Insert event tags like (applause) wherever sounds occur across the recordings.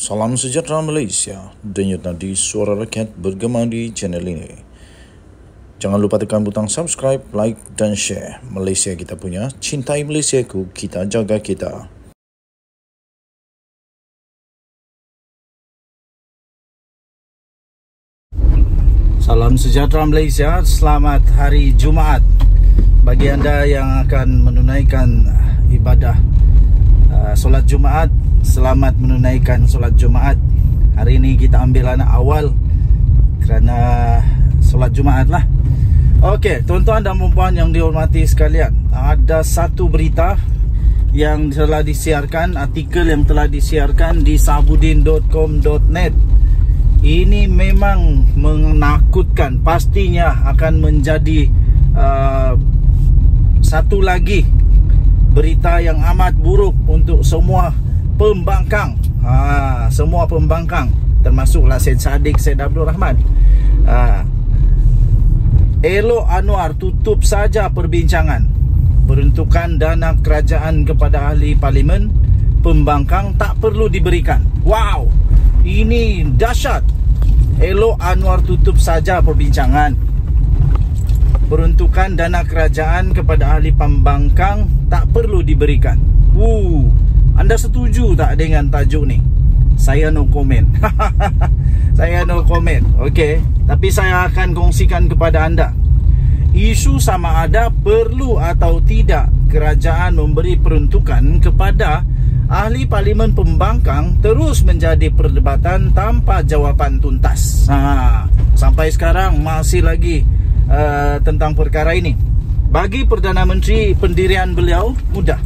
Salam sejahtera Malaysia. Denyut nadi suara rakyat bergema di channel ini. Jangan lupa tekan butang subscribe, like dan share. Malaysia kita punya, cintai Malaysia ku, kita jaga kita. Salam sejahtera Malaysia. Selamat hari Jumaat. Bagi anda yang akan menunaikan ibadah uh, solat Jumaat, selamat menunaikan solat Jumaat. Hari ini kita ambil anak awal kerana solat Jumaat lah. Okey, tuan-tuan dan puan yang dihormati sekalian, ada satu berita yang telah disiarkan, artikel yang telah disiarkan di sabudin.com.net. Ini memang menakutkan, pastinya akan menjadi uh, satu lagi berita yang amat buruk untuk semua pembangkang. Ha, semua pembangkang. Termasuklah Syed Saddiq, Syed Abdul Rahman. Ha, Elo Anwar tutup saja perbincangan. Peruntukan dana kerajaan kepada ahli parlimen Pembangkang tak perlu diberikan. Wow! Ini dahsyat. Elo Anwar tutup saja perbincangan. Peruntukan dana kerajaan kepada ahli pembangkang Tak perlu diberikan. Woo. Anda setuju tak dengan tajuk ni? Saya no comment. (laughs) Saya no comment Okay Tapi saya akan kongsikan kepada anda. Isu sama ada perlu atau tidak Kerajaan memberi peruntukan kepada Ahli Parlimen Pembangkang Terus menjadi perdebatan tanpa jawapan tuntas. Ha, Sampai sekarang masih lagi uh, tentang perkara ini Bagi Perdana Menteri pendirian beliau mudah.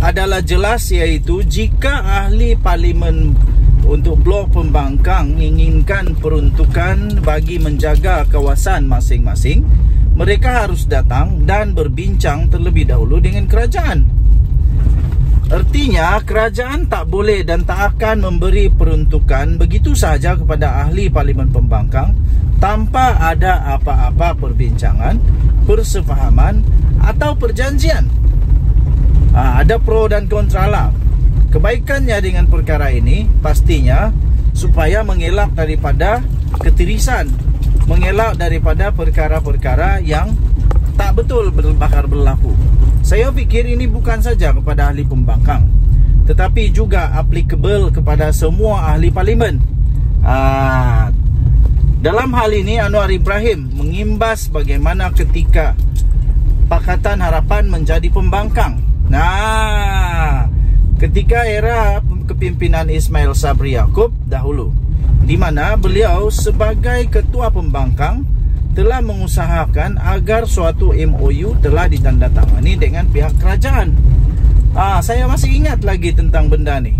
Adalah jelas iaitu jika ahli parlimen untuk blok pembangkang inginkan peruntukan bagi menjaga kawasan masing-masing mereka harus datang dan berbincang terlebih dahulu dengan kerajaan Artinya kerajaan tak boleh dan tak akan memberi peruntukan begitu sahaja kepada ahli parlimen pembangkang tanpa ada apa-apa perbincangan, persefahaman atau perjanjian. Ha, Ada pro dan kontra lah. Kebaikannya dengan perkara ini Pastinya Supaya mengelak daripada ketirisan Mengelak daripada perkara-perkara yang Tak betul bakar berlaku Saya fikir ini bukan saja kepada ahli pembangkang Tetapi juga applicable kepada semua ahli parlimen. Ha, Dalam hal ini Anwar Ibrahim mengimbas bagaimana ketika Pakatan Harapan menjadi pembangkang. Nah, ketika era kepimpinan Ismail Sabri Yaakob dahulu di mana beliau sebagai ketua pembangkang telah mengusahakan agar suatu MOU telah ditandatangani dengan pihak kerajaan. Ah, saya masih ingat lagi tentang benda ni.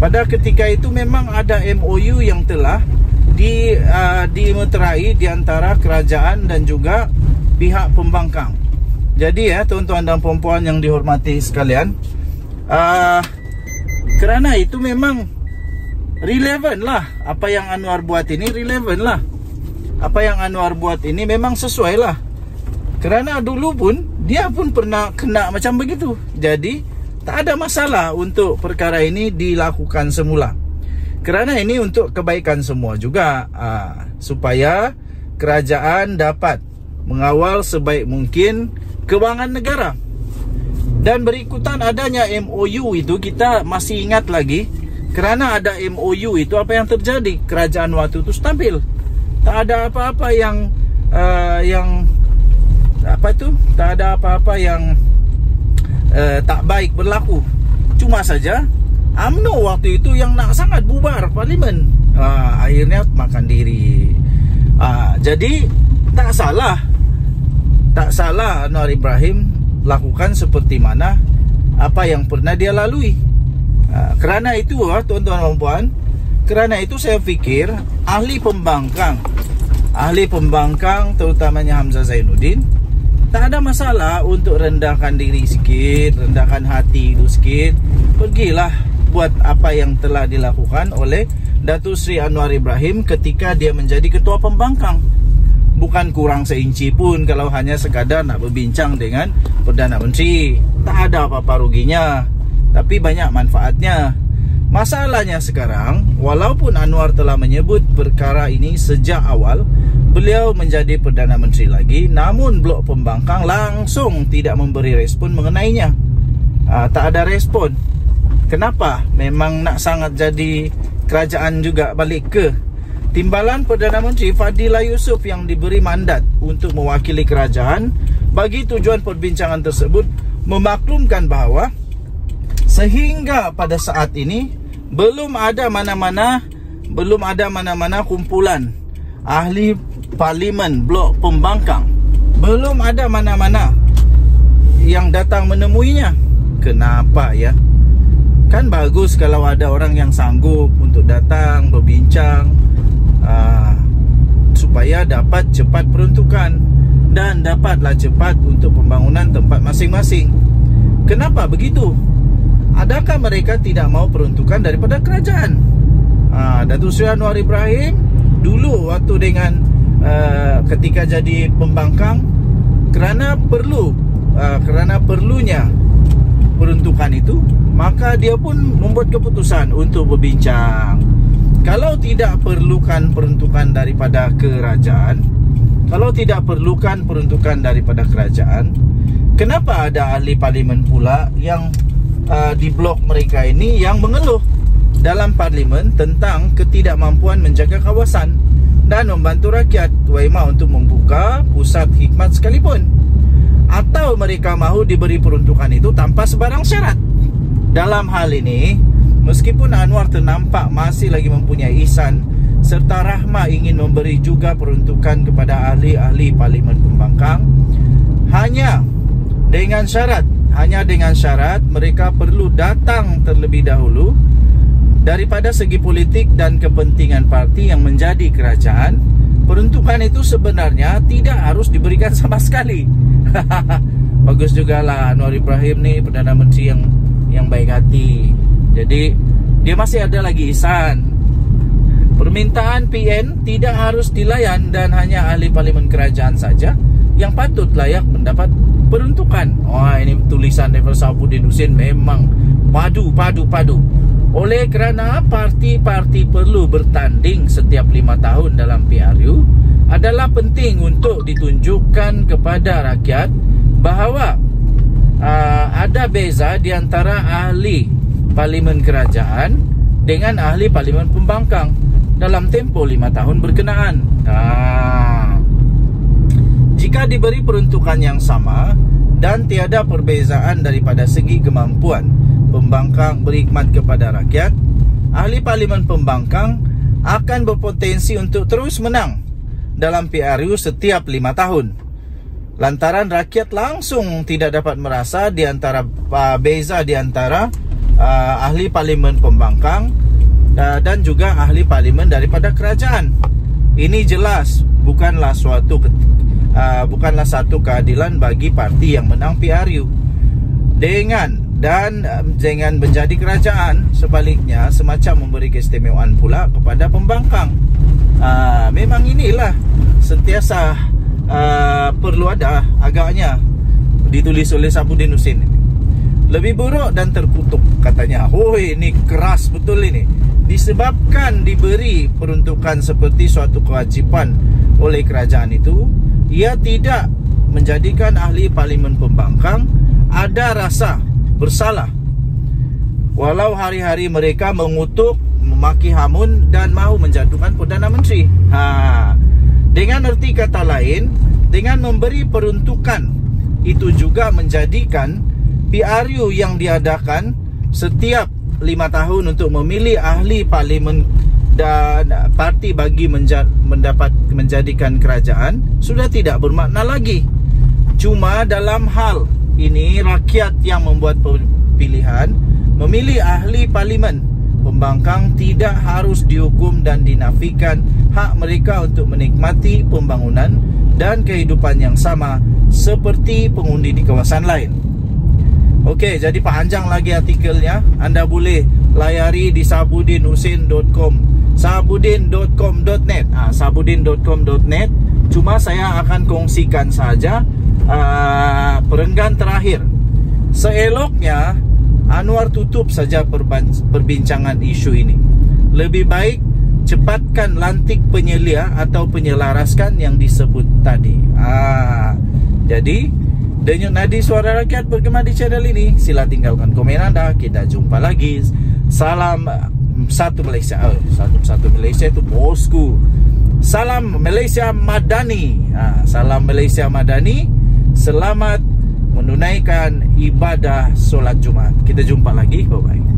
Pada ketika itu memang ada MOU yang telah di uh, dimeterai di antara kerajaan dan juga pihak pembangkang. Jadi ya tuan-tuan dan puan-puan yang dihormati sekalian uh, Kerana itu memang Relevan lah Apa yang Anwar buat ini relevan lah Apa yang Anwar buat ini memang sesuai lah. Kerana dulu pun Dia pun pernah kena macam begitu. Jadi tak ada masalah untuk perkara ini dilakukan semula. Kerana ini untuk kebaikan semua juga uh, Supaya kerajaan dapat mengawal sebaik mungkin kewangan negara. Dan berikutan adanya MOU itu kita masih ingat lagi kerana ada MOU itu apa yang terjadi? Kerajaan waktu itu stabil tak ada apa-apa yang uh, yang apa itu tak ada apa-apa yang uh, tak baik berlaku. Cuma saja AMNO waktu itu yang nak sangat bubar parlimen. Uh, akhirnya makan diri. Uh, jadi tak salah. Tak salah Anwar Ibrahim lakukan seperti mana apa yang pernah dia lalui. Ha, kerana itu ah, tuan-tuan dan puan, kerana itu saya fikir ahli pembangkang, ahli pembangkang terutamanya Hamzah Zainuddin tak ada masalah untuk rendahkan diri sikit, rendahkan hati itu sikit. Pergilah buat apa yang telah dilakukan oleh Datuk Sri Anwar Ibrahim ketika dia menjadi ketua pembangkang bukan kurang seinci pun kalau hanya sekadar nak berbincang dengan Perdana Menteri. Tak ada apa-apa ruginya. Tapi banyak manfaatnya. Masalahnya sekarang, walaupun Anwar telah menyebut perkara ini sejak awal, beliau menjadi Perdana Menteri lagi, namun Blok Pembangkang langsung tidak memberi respon mengenainya. Uh, tak ada respon. Kenapa? Memang nak sangat jadi kerajaan juga balik ke? Timbalan Perdana Menteri Fadila Yusuf yang diberi mandat untuk mewakili kerajaan bagi tujuan perbincangan tersebut memaklumkan bahawa sehingga pada saat ini belum ada mana-mana belum ada mana-mana kumpulan ahli parlimen blok pembangkang. Belum ada mana-mana yang datang menemuinya. Kenapa ya? Kan bagus kalau ada orang yang sanggup untuk datang berbincang uh, supaya dapat cepat peruntukan dan dapatlah cepat untuk pembangunan tempat masing-masing. Kenapa begitu adakah mereka tidak mau peruntukan daripada kerajaan? Ha, Datuk Seri Anwar Ibrahim dulu waktu dengan uh, ketika jadi pembangkang kerana perlu uh, kerana perlunya peruntukan itu maka dia pun membuat keputusan untuk berbincang kalau tidak perlukan peruntukan daripada kerajaan kalau tidak perlukan peruntukan daripada kerajaan kenapa ada ahli parlimen pula yang uh, di blok mereka ini yang mengeluh dalam parlimen tentang ketidakmampuan menjaga kawasan dan membantu rakyat Waima untuk membuka pusat hikmat sekalipun. Atau mereka mahu diberi peruntukan itu tanpa sebarang syarat. Dalam hal ini meskipun Anwar ternampak masih lagi mempunyai ihsan serta Rahma ingin memberi juga peruntukan kepada ahli-ahli parlimen pembangkang hanya dengan syarat hanya dengan syarat mereka perlu datang terlebih dahulu daripada segi politik dan kepentingan parti yang menjadi kerajaan. Peruntukan itu sebenarnya tidak harus diberikan (laughs) sama sekali. (laughs) Bagus juga lah Anwar Ibrahim ni Perdana Menteri yang yang baik hati. Jadi dia masih ada lagi isan permintaan PN tidak harus dilayan dan hanya ahli parlimen kerajaan saja yang patut layak mendapat peruntukan. Wah, ini tulisan daripada Sabuddin Hussein memang padu, padu, padu. Oleh kerana parti-parti perlu bertanding setiap lima tahun dalam PRU adalah penting untuk ditunjukkan kepada rakyat bahawa uh, ada beza di antara ahli parlimen kerajaan dengan ahli parlimen pembangkang dalam tempoh lima tahun berkenaan. Ah. Jika diberi peruntukan yang sama dan tiada perbezaan daripada segi kemampuan pembangkang berkhidmat kepada rakyat, ahli parlimen pembangkang akan berpotensi untuk terus menang dalam PRU setiap lima tahun. Lantaran rakyat langsung tidak dapat merasa di antara uh, beza di antara uh, ahli parlimen pembangkang uh, dan juga ahli parlimen daripada kerajaan. Ini jelas bukanlah suatu uh, bukanlah satu keadilan bagi parti yang menang PRU dengan dan uh, dengan menjadi kerajaan sebaliknya semacam memberi keistimewaan pula kepada pembangkang. Uh, memang inilah sentiasa uh, perlu ada agaknya ditulis oleh Sabuddin Husin lebih buruk dan terkutuk katanya. Hoi ini keras betul ini disebabkan diberi peruntukan seperti suatu kewajipan oleh kerajaan itu ia tidak menjadikan ahli parlimen pembangkang ada rasa bersalah. Walau hari-hari mereka mengutuk memaki hamun dan mahu menjatuhkan perdana menteri. Ha. Dengan erti kata lain dengan memberi peruntukan itu juga menjadikan PRU yang diadakan setiap lima tahun untuk memilih ahli parlimen dan parti bagi menja mendapat menjadikan kerajaan sudah tidak bermakna lagi. Cuma dalam hal ini rakyat yang membuat pilihan memilih ahli parlimen. Pembangkang tidak harus dihukum dan dinafikan hak mereka untuk menikmati pembangunan dan kehidupan yang sama seperti pengundi di kawasan lain. Okey, jadi panjang lagi artikelnya. Anda boleh layari di sabudinhusin.com sabudin.com.net ah, sabudin.com.net cuma saya akan kongsikan saja uh, perenggan terakhir seeloknya Anwar tutup saja perbincangan isu ini. Lebih baik cepatkan lantik penyelia atau penyelaraskan yang disebut tadi. Ah, jadi Denyut Nadi Suara Rakyat bergema di channel ini. Sila tinggalkan komen anda. Kita jumpa lagi. Salam satu Malaysia. Oh, satu satu Malaysia itu bosku. Salam Malaysia Madani. Ha, salam Malaysia Madani. Selamat menunaikan ibadah solat Jumat. Kita jumpa lagi. Bye bye.